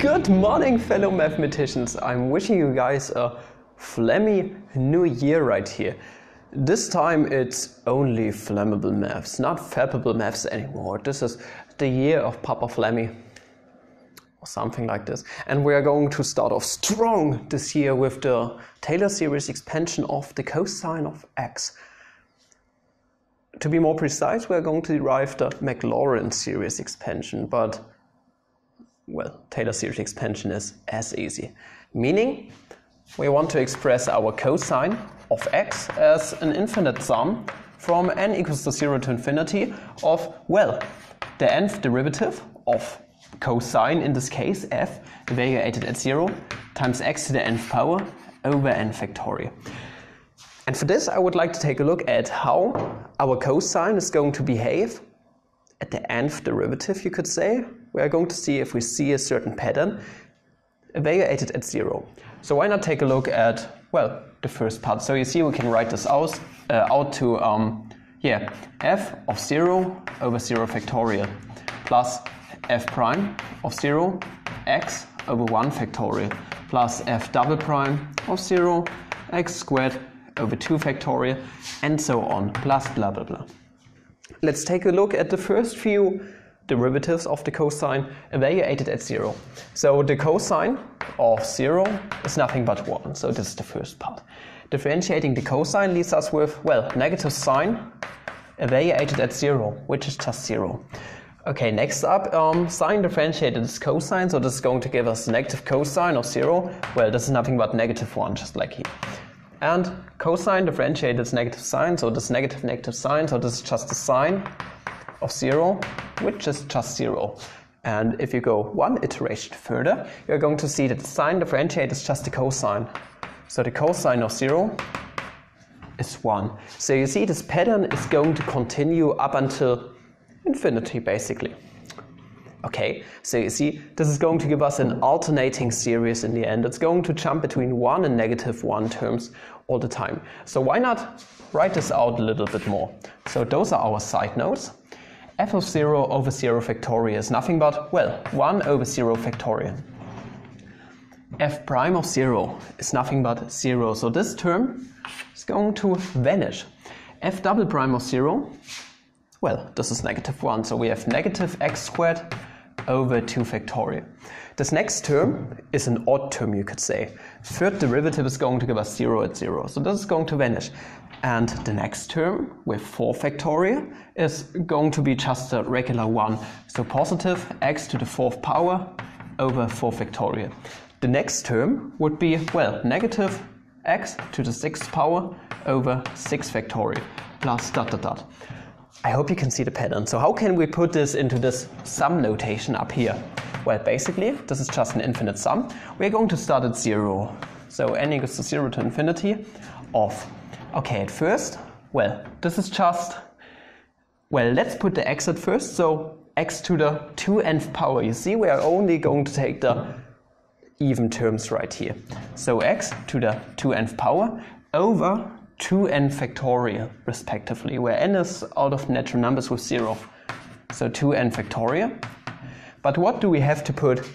Good morning, fellow mathematicians. I'm wishing you guys a flammy new year right here. This time it's only flammable maths, not fappable maths anymore. This is the year of Papa Flammy. Or something like this. And we are going to start off strong this year with the Taylor series expansion of the cosine of x. To be more precise, we are going to derive the Maclaurin series expansion, but well, Taylor series expansion is as easy. Meaning, we want to express our cosine of x as an infinite sum from n equals to 0 to infinity of, well, the nth derivative of cosine, in this case f, evaluated at 0, times x to the nth power over n factorial. And for this, I would like to take a look at how our cosine is going to behave at the nth derivative, you could say. We are going to see if we see a certain pattern evaluated at zero. So why not take a look at, well, the first part. So you see we can write this out, uh, out to, um, yeah, f of 0 over 0 factorial plus f prime of 0 x over 1 factorial plus f double prime of 0 x squared over 2 factorial and so on plus blah blah blah. Let's take a look at the first few derivatives of the cosine evaluated at 0. So the cosine of 0 is nothing but 1, so this is the first part. Differentiating the cosine leaves us with, well, negative sine evaluated at 0, which is just 0. Okay, next up, um, sine differentiated is cosine, so this is going to give us negative cosine of 0. Well, this is nothing but negative 1, just like here. And cosine differentiated is negative sine, so this negative negative sine, so this is just the sine of 0, which is just 0. And if you go one iteration further, you're going to see that the sine differentiated is just the cosine. So the cosine of 0 is 1. So you see this pattern is going to continue up until infinity, basically. Okay, so you see, this is going to give us an alternating series in the end. It's going to jump between 1 and negative 1 terms all the time. So why not write this out a little bit more? So those are our side notes. F of 0 over 0 factorial is nothing but, well, 1 over 0 factorial. f prime of 0 is nothing but 0, so this term is going to vanish. f double prime of 0, well, this is negative 1, so we have negative x squared over 2 factorial. This next term is an odd term, you could say. Third derivative is going to give us 0 at 0, so this is going to vanish. And the next term with 4 factorial is going to be just a regular 1, so positive x to the 4th power over 4 factorial. The next term would be, well, negative x to the 6th power over 6 factorial plus dot dot dot. I hope you can see the pattern. So how can we put this into this sum notation up here? Well, basically, this is just an infinite sum. We're going to start at zero. So n equals to zero to infinity of, okay, at first, well, this is just, well, let's put the x at first. So x to the 2nth power. You see, we are only going to take the even terms right here. So x to the 2nth power over 2n factorial respectively, where n is out of natural numbers with 0. So 2n factorial. But what do we have to put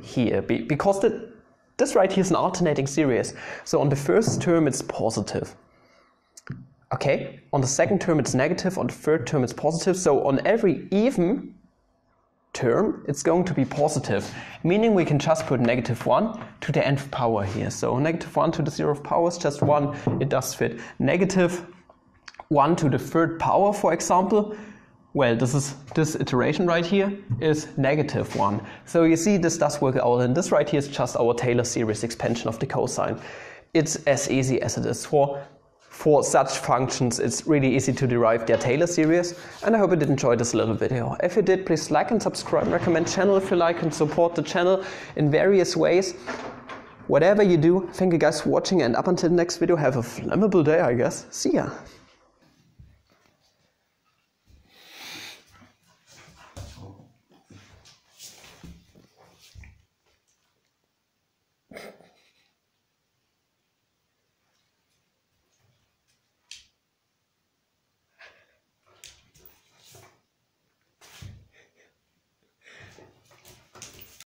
here? Because the, this right here is an alternating series. So on the first term it's positive. Okay, on the second term it's negative, on the third term it's positive. So on every even term, it's going to be positive, meaning we can just put negative 1 to the nth power here. So negative 1 to the 0th power is just 1, it does fit. Negative 1 to the third power, for example, well, this is this iteration right here is negative 1. So you see this does work out, and this right here is just our Taylor series expansion of the cosine. It's as easy as it is for for such functions, it's really easy to derive their Taylor series. And I hope you did enjoy this little video. If you did, please like and subscribe, recommend channel if you like, and support the channel in various ways. Whatever you do, thank you guys for watching, and up until the next video, have a flammable day, I guess. See ya!